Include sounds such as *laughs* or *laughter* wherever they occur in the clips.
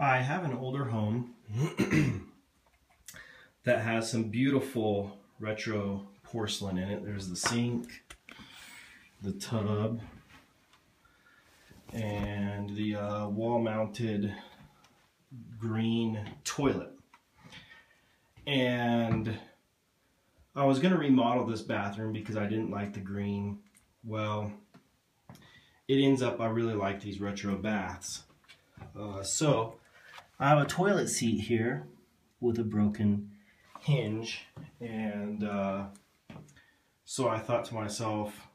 I have an older home *clears throat* that has some beautiful retro porcelain in it. There's the sink, the tub, and the uh, wall-mounted green toilet. And I was going to remodel this bathroom because I didn't like the green. Well, it ends up I really like these retro baths. Uh, so I have a toilet seat here with a broken hinge and uh, so I thought to myself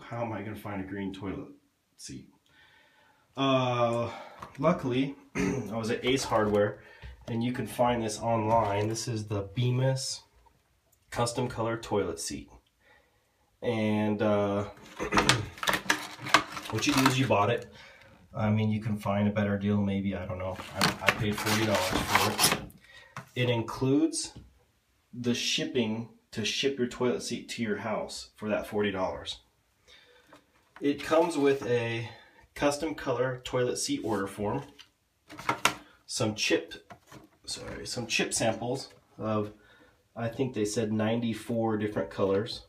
how am I going to find a green toilet seat? Uh, luckily *clears throat* I was at Ace Hardware and you can find this online. This is the Bemis custom color toilet seat. And uh, *clears throat* what you do is you bought it I mean, you can find a better deal, maybe. I don't know. I, I paid $40 for it. It includes the shipping to ship your toilet seat to your house for that $40. It comes with a custom color toilet seat order form, some chip, sorry, some chip samples of, I think they said 94 different colors.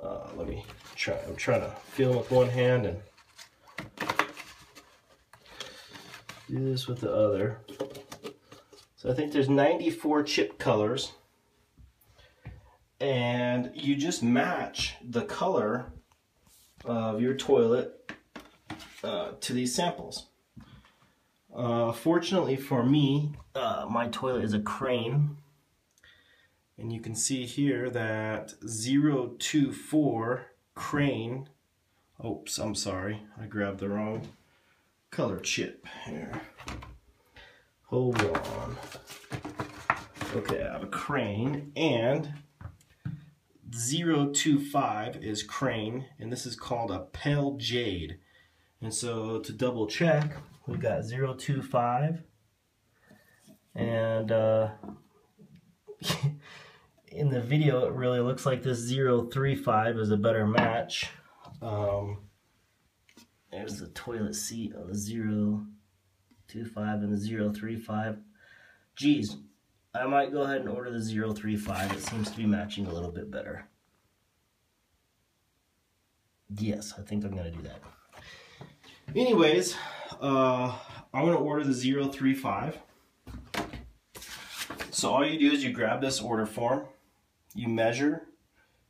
Uh, let me try, I'm trying to feel with one hand and do this with the other. So I think there's 94 chip colors. And you just match the color of your toilet uh, to these samples. Uh, fortunately for me, uh, my toilet is a crane. And you can see here that 024 crane. Oops, I'm sorry. I grabbed the wrong color chip here. Hold on. Okay, I have a crane and 025 is crane and this is called a pale jade. And so to double check, we got 025 and uh, *laughs* in the video it really looks like this 035 is a better match. Um, there's the toilet seat on the 025 and the 035. Geez, I might go ahead and order the 035. It seems to be matching a little bit better. Yes, I think I'm going to do that. Anyways, uh, I'm going to order the 035. So all you do is you grab this order form, you measure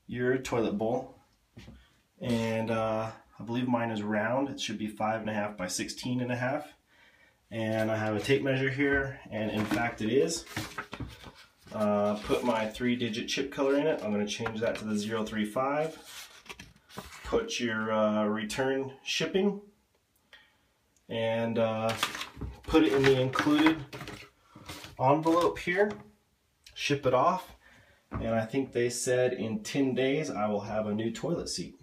your toilet bowl, and uh, I believe mine is round. It should be five and a half by 16 and a half. And I have a tape measure here, and in fact it is. Uh, put my three digit chip color in it. I'm gonna change that to the 035. Put your uh, return shipping and uh, put it in the included envelope here. Ship it off. And I think they said in 10 days I will have a new toilet seat.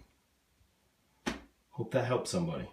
Hope that helps somebody.